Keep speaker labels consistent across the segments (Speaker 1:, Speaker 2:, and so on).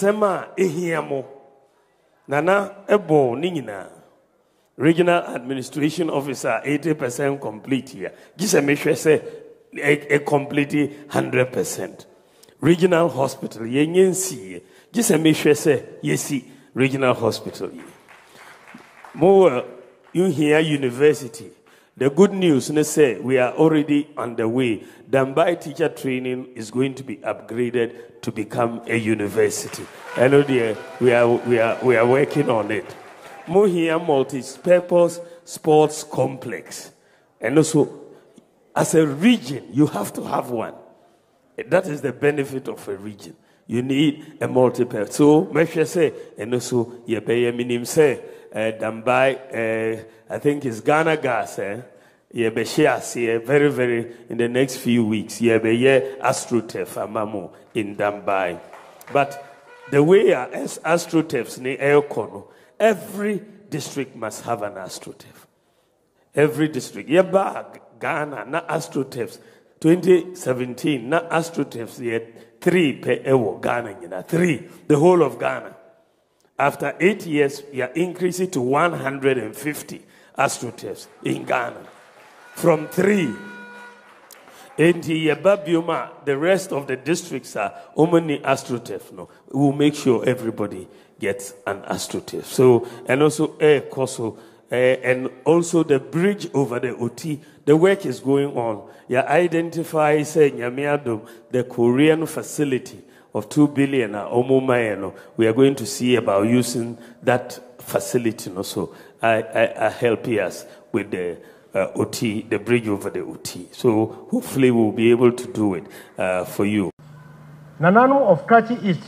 Speaker 1: sɛm a mo nana ɛbɔ ne regional administration officer 80 percent complete here. Gye sɛ mehwɛ sɛ complete 100 percent. Regional hospital yɛnyɛ nsiiɛ gye sɛ mehwɛ sɛ regional hospital yi More Unhia University. The good news, they say we are already on the way. Dambai teacher training is going to be upgraded to become a university. Know dear, we are, we are, we are working on it. Mohia multi-purpose sports complex. And also, as a region, you have to have one. That is the benefit of a region. You need a multiple. So, mehwɛ sɛ ɛno so yɛbɛyɛ minim sɛ eh, Dambai, eh, I think it's Ghana gas, eh? yɛbɛhyɛ aseɛ very very in the next few weeks yɛbɛyɛ astroturf ama mo in Dambai. But the way a as- astroturfs ne ɛrekɔ no, every district must have an astroturf. Every district. Yɛba Ghana na astroturfs 2017 na astroturfs yɛ three pɛ ɛwɔ Ghana nyinaa three the whole of Ghana. After eight years, we are increasing to 150 astroturfs in Ghana from three. And Bioma, the rest of the districts are Omani astroturf. No, we will make sure everybody gets an astroturf. So, and also Air Koso, uh, and also the bridge over the OT. The work is going on. You identify, say, the Korean facility of 2 billion uh, Omumayeno. We are going to see about using that facility also. I, I, I help us with the uh, OT, the bridge over the OT. So hopefully we'll be able to do it uh, for you.
Speaker 2: Nanano of Kati East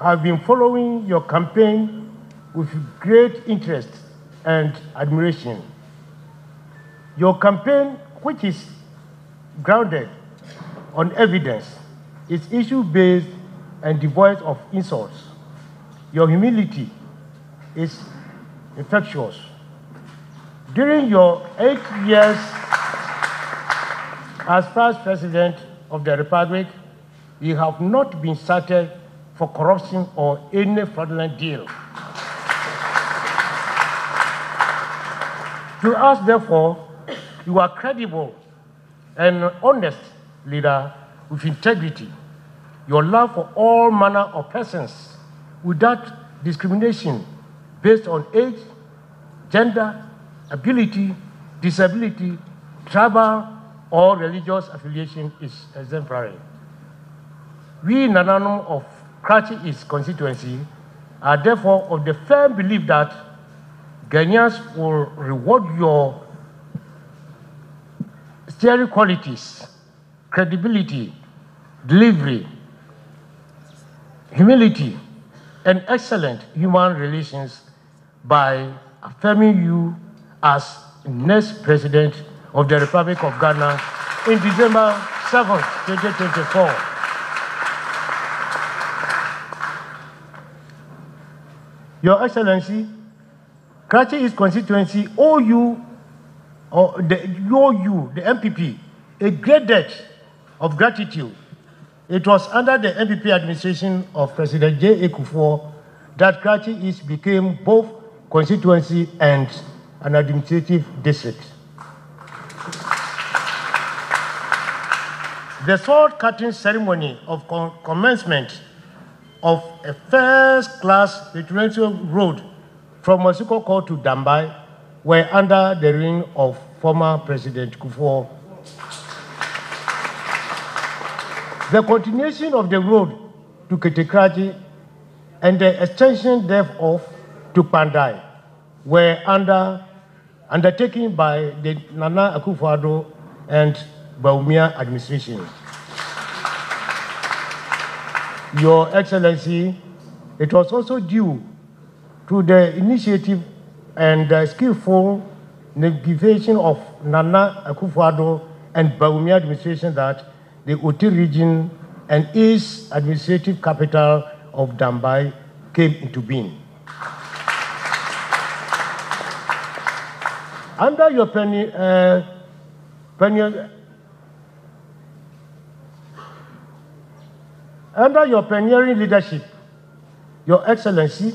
Speaker 2: have been following your campaign with great interest and admiration. Your campaign, which is grounded on evidence, is issue based and devoid of insults. Your humility is infectious. During your eight years as first President of the Republic, you have not been cited for corruption or any fraudulent deal. To us, therefore, you are credible and honest leader with integrity. Your love for all manner of persons without discrimination based on age, gender, ability, disability, tribal, or religious affiliation is exemplary. We, in Nananum of Krachi East constituency, are therefore of the firm belief that Ghanaians will reward your steering qualities, credibility, delivery, humility, and excellent human relations by affirming you as next president of the Republic of Ghana in December 7, 2024. Your Excellency, Krachi East constituency you, or the, you, the NPP, a great debt of gratitude. It was under the NPP administration of President J. Kufuor that Krachi East became both constituency and an administrative district. The sword cutting ceremony of com- commencement of a first class residential road from Court to Dambai were under the reign of former President Kufuor. The continuation of the road to Kete Krachi and the extension thereof to Pandai were under undertaken by the Nana Akufo-Addo and Bawumia administration. Your Excellency, it was also due to the initiative and uh, skillful negotiation of Nana Akufo-Addo and Bawumia administration that the Oti region and its administrative capital of Dambai came into being. Under your uh, under your pioneering leadership, Your Excellency,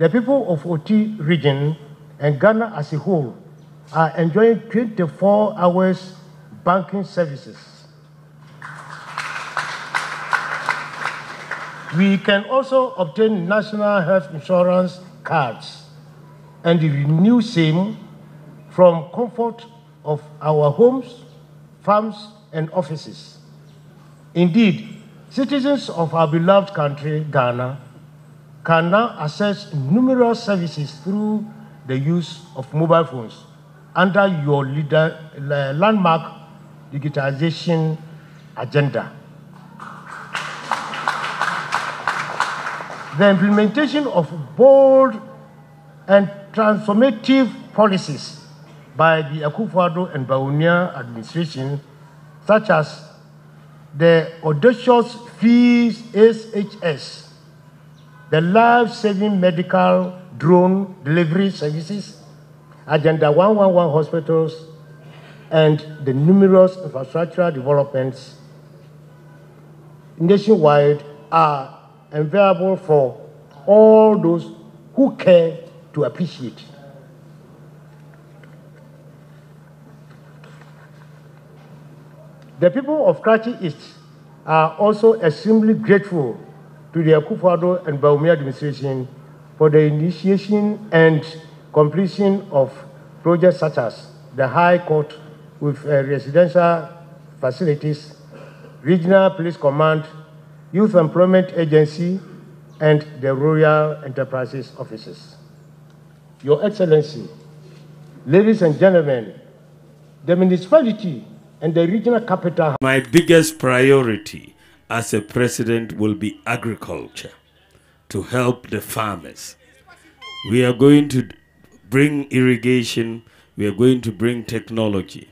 Speaker 2: the people of Oti region and Ghana as a whole are enjoying 24 hours banking services. We can also obtain national health insurance cards and renew same from comfort of our homes, farms, and offices. Indeed, citizens of our beloved country, Ghana, can now access numerous services through the use of mobile phones under your leader, uh, landmark digitization agenda. The implementation of bold and transformative policies by the Akufo-Addo and Bawumia administration, such as the audacious FREE SHS, the life-saving medical drone delivery services, Agenda 111 hospitals, and the numerous infrastructural developments nationwide are available for all those who care to appreciate. The people of Krachi East are also extremely grateful to the Akufo-Addo and Bawumia administration for the initiation and completion of projects such as the High Court with uh, residential facilities, Regional Police Command, Youth Employment Agency, and the Royal Enterprises Offices. Your Excellency, ladies and gentlemen, the municipality and the regional capital.
Speaker 1: My biggest priority as a president will be agriculture to help the farmers. We are going to bring irrigation, we are going to bring technology.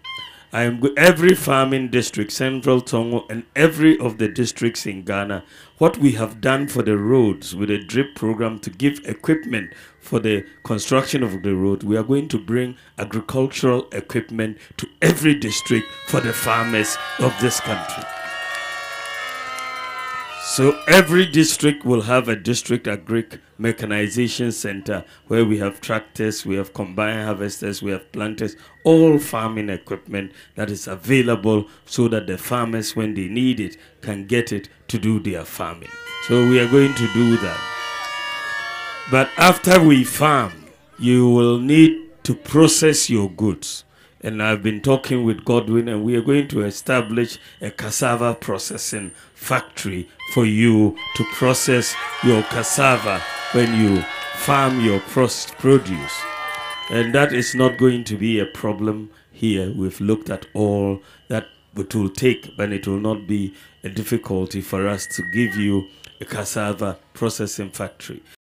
Speaker 1: I am every farming district, Central Tongo, and every of the districts in Ghana. What we have done for the roads with a drip program to give equipment for the construction of the road, we are going to bring agricultural equipment to every district for the farmers of this country. So every district will have a district agric mechanization center where we have tractors, we have combine harvesters, we have planters, all farming equipment that is available so that the farmers, when they need it, can get it to do their farming. So we are going to do that. But after we farm, you will need to process your goods and I've been talking with Godwin, and we are going to establish a cassava processing factory for you to process your cassava when you farm your produce. And that is not going to be a problem here. We've looked at all that it will take, but it will not be a difficulty for us to give you a cassava processing factory.